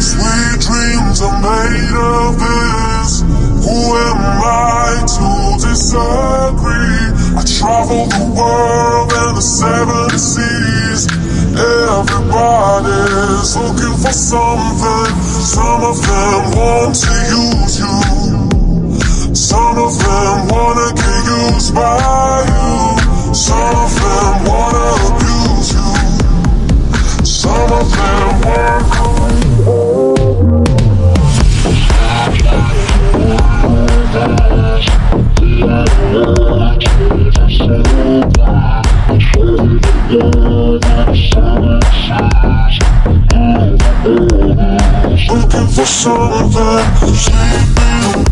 Sweet dreams are made of this. Who am I to disagree? I travel the world and the seven seas. Everybody's looking for something. Some of them want to use you. Some of them wanna get used by you. Some of them shoulder. She